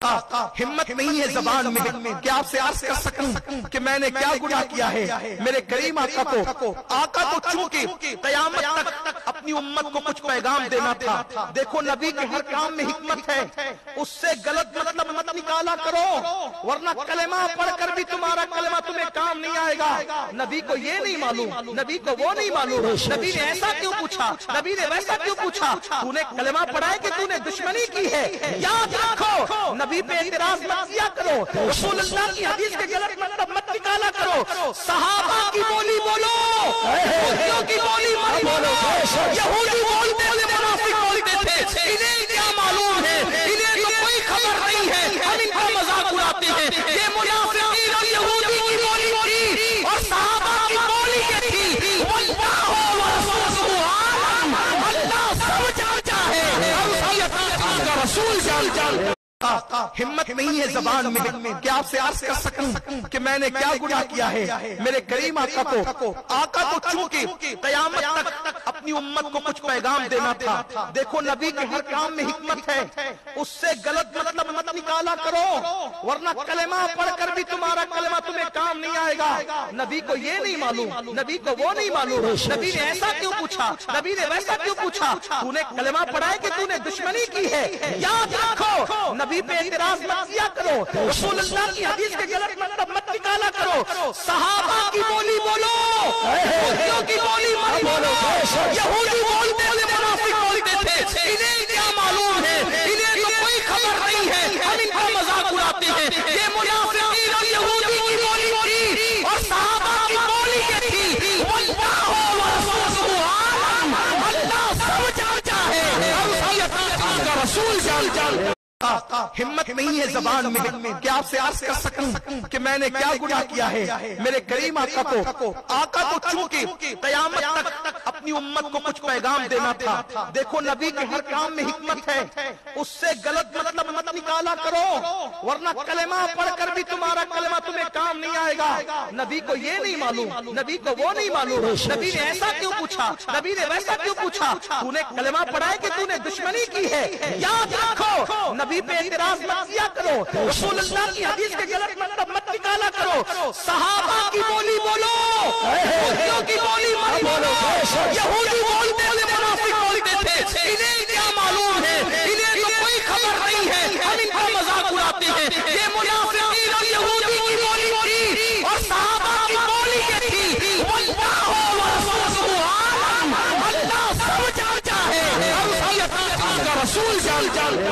ہمت نہیں ہے زبان میں کہ آپ سے عرض کر سکوں کہ میں نے کیا گناہ کیا ہے؟ میرے کریم آقا کو آقا کو چونکہ قیامت تک اپنی امت کو کچھ پیغام دینا تھا۔ دیکھو، نبی کے ہر کام میں حکمت ہے۔ اس سے غلط مطلب مت نکالا کرو، ورنہ کلمہ پڑھ کر بھی تمہارا کلمہ تمہیں کام نہیں آئے گا۔ نبی کو یہ نہیں معلوم، نبی کو وہ نہیں معلوم۔ نبی نے ایسا کیوں پوچھا؟ نبی نے ویسا کیوں پوچھا؟ تو نے کلمہ پڑھا ہے کہ تو نے دشمنی کی ہے؟ یاد رکھو، نبی پہ اعتراض مت کیا کرو۔ رسول اللہ کی حدیث کے غلط مطلب مت نکالا کرو۔ صحابہ کی بولی بولو کی بولی مت بولو یہودی بولتے تھے، منافق بولتے تھے۔ انہیں کیا معلوم ہے؟ انہیں تو کوئی خبر نہیں ہے۔ ہم ان کا مذاق اڑاتے ہیں۔ یہ منافقین اور یہودی کی بولی تھی اور صحابہ کی بولی یہ تھی۔ واللہ ورسولہ عالم۔ اللہ سب جانتا ہے۔ اور اس کا رسول جانتا ہے ہمت نہیں ہے زبان میں کہ آپ سے عرض کر سکوں کہ میں نے کیا گناہ کیا ہے۔ میرے کریم آقا کو آقا کو چونکہ قیامت تک اپنی امت کو کچھ پیغام دینا تھا۔ دیکھو، نبی کے ہر کام میں حکمت ہے۔ اس سے غلط مطلب مت نکالا کرو، ورنہ کلمہ پڑھ کر بھی تمہارا کلمہ تمہیں کام نہیں آئے گا۔ نبی کو یہ نہیں معلوم، نبی کو وہ نہیں معلوم۔ نبی نے ایسا کیوں پوچھا؟ نبی نے ویسا کیوں پوچھا؟ تو نے کلمہ پڑھا ہے کہ تو نے دشمنی کی ہے۔ یاد رکھو، نبی پہ اعتراض مت کیا کرو۔ رسول اللہ کی حدیث کے غلط مطلب مت نکالا کرو۔ صحابہ کی بولی بولو! یہودیوں کی بولی مت بولو۔ یہودی بولتے تھے منافق بولتے تھے۔ انہیں کیا معلوم ہے؟ انہیں تو کوئی خبر نہیں ہے۔ ہم ان کا مذاق اڑاتے ہیں۔ یہ منافقین اور یہودی کی بولی تھی اور صحابہ کی بولی یہ تھی۔ واللہ ورسولہ عالم۔ اللہ سب جانتا ہے۔ کی اطاعت کا رسول جانتا ہے۔ ہمت نہیں ہے زبان میں کہ آپ سے عرض کر سکوں کہ میں نے کیا گناہ کیا ہے؟ میرے کریم آقا کو۔ آقا کو۔ چونکہ قیامت تک اپنی امت کو کچھ پیغام دینا تھا۔ دیکھو نبی کے ہر کام میں حکمت ہے۔ اس سے غلط مطلب مت نکالا کرو، ورنہ کلمہ پڑھ کر بھی تمہارا کلمہ تمہیں کام نہیں آئے گا۔ نبی کو یہ نہیں معلوم، نبی کو وہ نہیں معلوم۔ نبی نے ایسا کیوں پوچھا؟ نبی نے ویسا کیوں پوچھا؟ تو نے کلمہ پڑھا ہے کہ تو نے دشمنی کی ہے۔ یاد رکھو، نبی پہ اعتراض مت کیا کرو۔ رسول اللہ کی حدیث کے غلط مطلب مت نکالا کرو۔ صحابہ کی بولی بولو کی بولی مت بولو۔ یہودی بولتے تھے down, down, down.